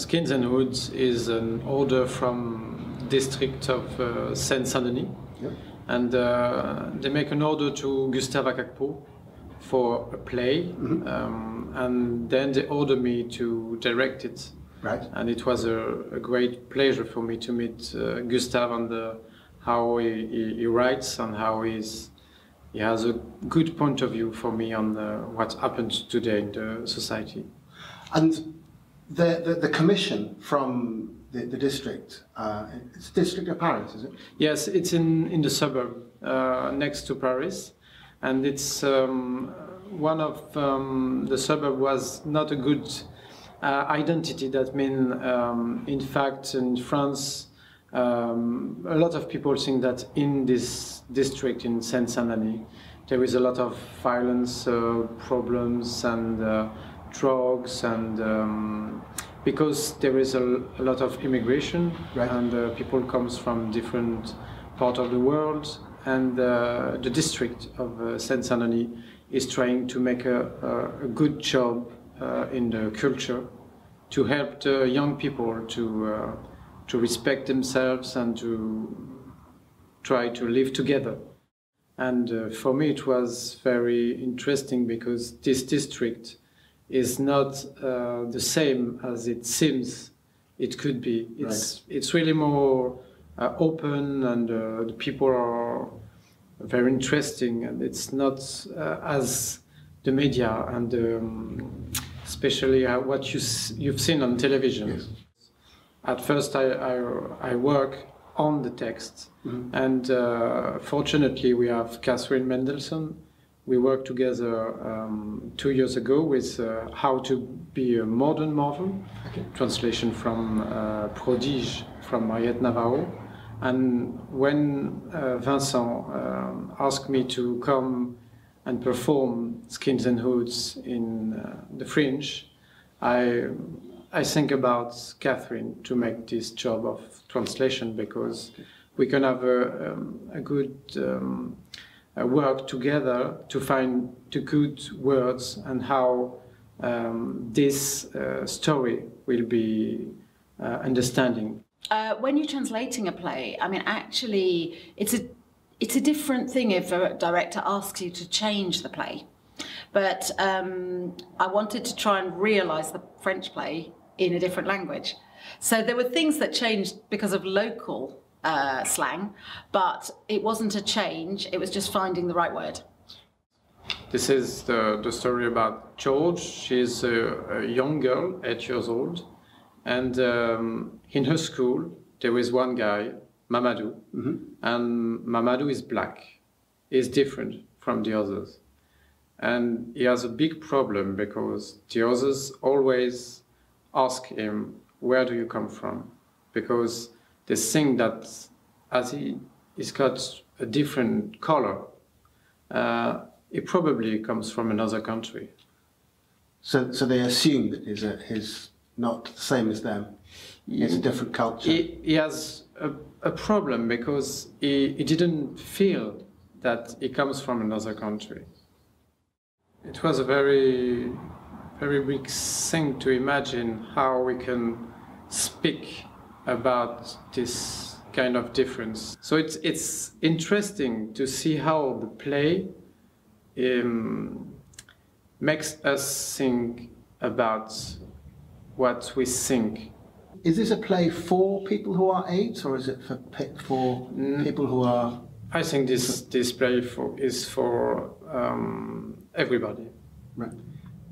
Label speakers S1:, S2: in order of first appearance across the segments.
S1: Skins and Hoods is an order from district of uh, Seine-Saint-Denis. And uh, they make an order to Gustave Akakpo for a play. Mm-hmm. Um, and then they order me to direct it.
S2: Right.
S1: And it was a, a great pleasure for me to meet uh, Gustave and the, how he, he, he, writes and how he's, he has a good point of view for me on the, what happens today in the society.
S2: And the, the, the commission from the, the district, uh, it's district of Paris, is it?
S1: Yes, it's in, in the suburb uh, next to Paris. And it's um, one of um, the suburb was not a good uh, identity. That means, um, in fact, in France, um, a lot of people think that in this district in Seine-Saint-Denis, there is a lot of violence uh, problems and uh, drugs and um, because there is a, a lot of immigration
S2: right.
S1: and uh, people comes from different part of the world and uh, the district of uh, Seine-Saint-Denis is trying to make a, a, a good job uh, in the culture to help the young people to uh, to respect themselves and to try to live together. And uh, for me, it was very interesting because this district is not uh, the same as it seems it could be. It's right. it's really more uh, open, and uh, the people are very interesting, and it's not uh, as the media and um, especially uh, what you you've seen on television.
S2: Yes.
S1: At first, I, I, I work on the text, mm-hmm. and uh, fortunately, we have Katherine Mendelsohn we worked together um, two years ago with uh, How to Be a Modern Marvel, okay. translation from uh, Prodige from Mariette Navarro. And when uh, Vincent um, asked me to come and perform Skins and Hoods in uh, the Fringe, I, I think about Katherine to make this job of translation because we can have a, um, a good um, work together to find the good words and how um, this uh, story will be uh, understanding.
S3: Uh, when you're translating a play, I mean, actually, it's a it's a different thing if a director asks you to change the play. But um, I wanted to try and realise the French play in a different language. So there were things that changed because of local uh, slang, but it wasn't a change, it was just finding the right word.
S1: This is the, the story about George. She's a, a young girl, eight years old, and um, in her school there is one guy, Mamadou, mm-hmm. and Mamadou is black. He's different from the others. And he has a big problem because the others always ask him, Where do you come from? Because they think that as he he's got a different color, uh, it probably comes from another country.
S2: So, so they assume that he's, a, he's not the same as them. He's a different culture.
S1: He, he has a, a problem because he, he didn't feel that he comes from another country. It was a very, very big thing to imagine how we can speak about this kind of difference. So it's it's interesting to see how the play um, makes us think about what we think.
S2: Is this a play for people who are eight, or is it for for mm. people who are?
S1: I think this this play for, is for um, everybody.
S2: Right.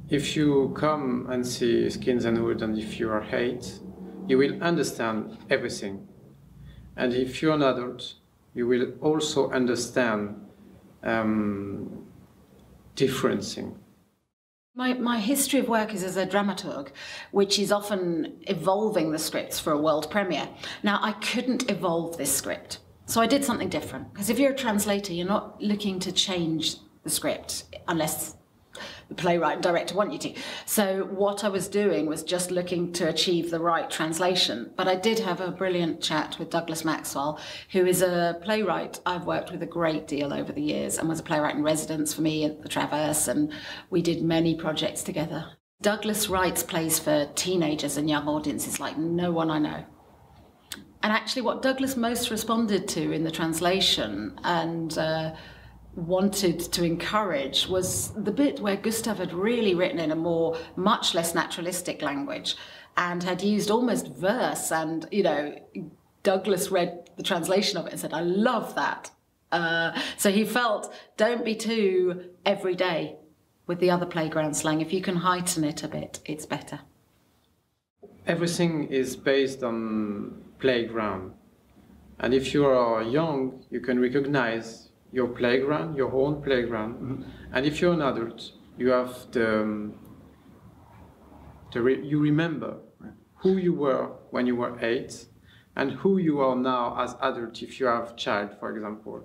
S1: If you come and see Skins and Wood, and if you are eight, you will understand everything. And if you're an adult, you will also understand um, differencing.
S3: My, my history of work is as a dramaturg, which is often evolving the scripts for a world premiere. Now, I couldn't evolve this script. So I did something different. Because if you're a translator, you're not looking to change the script unless playwright and director want you to. So what I was doing was just looking to achieve the right translation. But I did have a brilliant chat with Douglas Maxwell, who is a playwright I've worked with a great deal over the years and was a playwright in residence for me at the Traverse, and we did many projects together. Douglas writes plays for teenagers and young audiences like no one I know. And actually, what Douglas most responded to in the translation and uh, wanted to encourage was the bit where Gustave had really written in a more, much less naturalistic language and had used almost verse. And, you know, Douglas read the translation of it and said, I love that. Uh, so he felt, don't be too everyday with the other playground slang. If you can heighten it a bit, it's better.
S1: Everything is based on playground. And if you are young, you can recognize your playground, your own playground. Mm-hmm. And if you're an adult, you have the, um, the re- you remember who you were when you were eight and who you are now as adult if you have child, for example.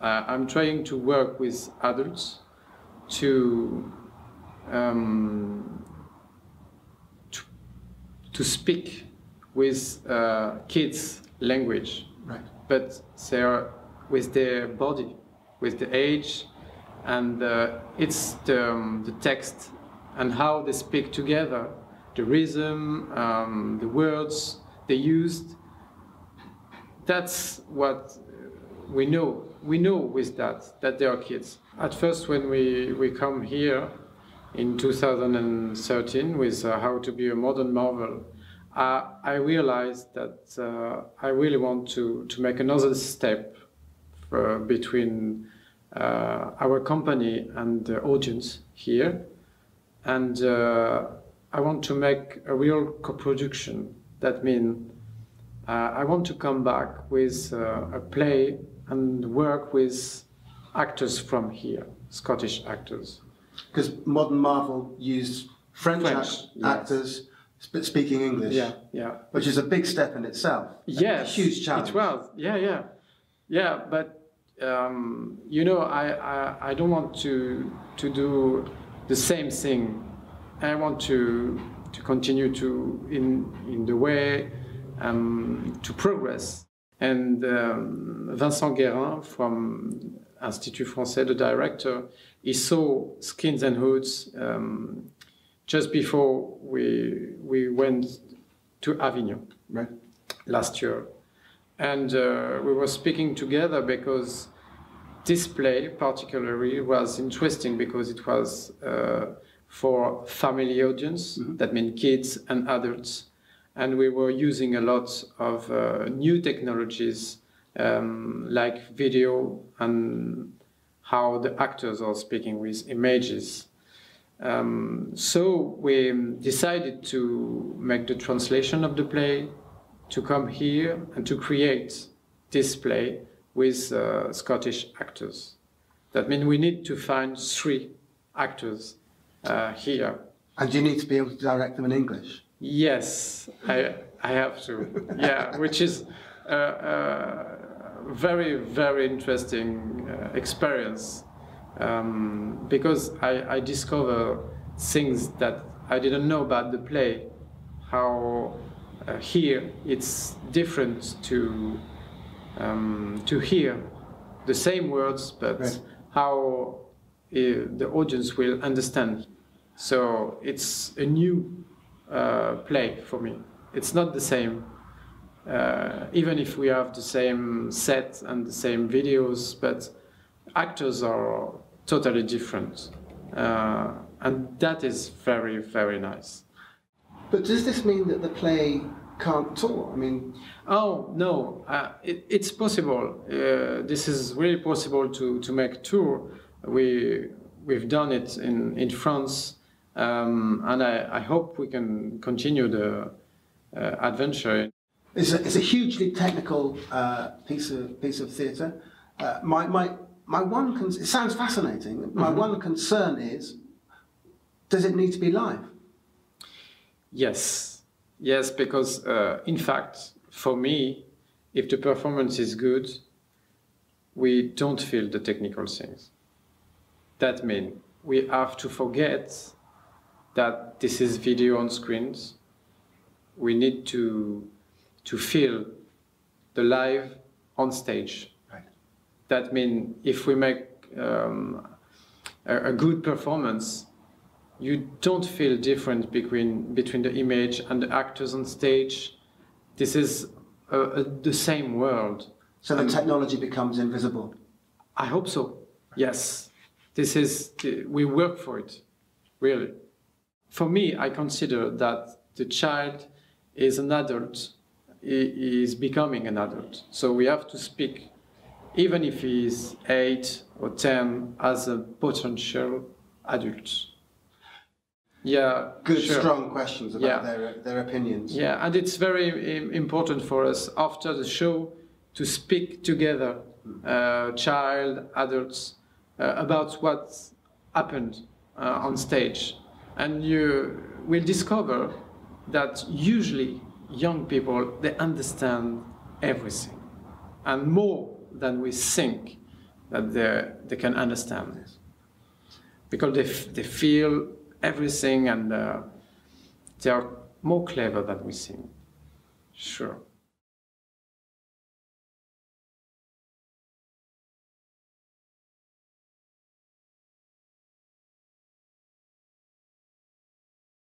S1: Uh, I'm trying to work with adults to, um, to, to speak with uh, kids' language,
S2: right.
S1: but they are with their body, with the age, and uh, it's the, um, the text and how they speak together, the rhythm, um, the words they used. That's what we know. We know with that that they are kids. At first, when we, we come here in 2013 with uh, How to Be a Modern Marvel, uh, I realized that uh, I really want to, to make another step for, between uh, our company and the audience here. And uh, I want to make a real co-production. That means uh, I want to come back with uh, a play and work with actors from here, Scottish actors.
S2: Because modern Marvel used French, French act- yes. actors speaking English.
S1: Yeah, yeah.
S2: Which is a big step in itself.
S1: Yes,
S2: a huge challenge.
S1: It was. Yeah, yeah, yeah. But um, you know, I, I I don't want to to do the same thing. I want to to continue to in in the way um, to progress. And um, Vincent Guérin from Institut Français, the director, he saw Skins and Hoods um, just before we we went to Avignon
S2: right.
S1: last year, and uh, we were speaking together because this play particularly was interesting because it was uh, for family audience mm-hmm. that means kids and adults. And we were using a lot of uh, new technologies um, like video and how the actors are speaking with images. Um, so we decided to make the translation of the play, to come here and to create this play with uh, Scottish actors. That means we need to find three actors uh, here.
S2: And you need to be able to direct them in English?
S1: Yes, I, I have to. yeah, which is a, a very, very interesting uh, experience um, because I, I discover things that I didn't know about the play. How uh, here it's different to um, to hear the same words, but right. how uh, the audience will understand. So it's a new uh, play for me. It's not the same, uh, even if we have the same set and the same videos, but actors are totally different. Uh, and that is very, very nice.
S2: But does this mean that the play can't tour? I mean,
S1: oh no, uh, it, it's possible. Uh, this is really possible to to make tour. We we've done it in in France, um, and I, I hope we can continue the uh, adventure.
S2: It's a, it's a hugely technical uh, piece of piece of theatre. Uh, my my my one con- it sounds fascinating. My mm-hmm. one concern is, does it need to be live?
S1: Yes, yes, because uh, in fact, for me, if the performance is good, we don't feel the technical things. That means we have to forget that this is video on screens. We need to to feel the live on stage that means if we make um, a, a, good performance, you don't feel different between between the image and the actors on stage. This is uh, uh, the same world.
S2: So the technology becomes invisible.
S1: I hope so. Yes, this is we work for it, really. For me, I consider that the child is an adult, he is becoming an adult. So we have to speak, even if he is eight or ten, as a potential adult. Yeah,
S2: Good,
S1: sure.
S2: strong questions about
S1: Yeah.
S2: their, their opinions.
S1: Yeah, and it's very important for us after the show to speak together, uh, child, adults, uh, about what happened uh, on stage. And you will discover that usually young people, they understand everything. And more than we think that they, they can understand. Because they, f- they feel everything and uh, they are more clever than we think. Sure.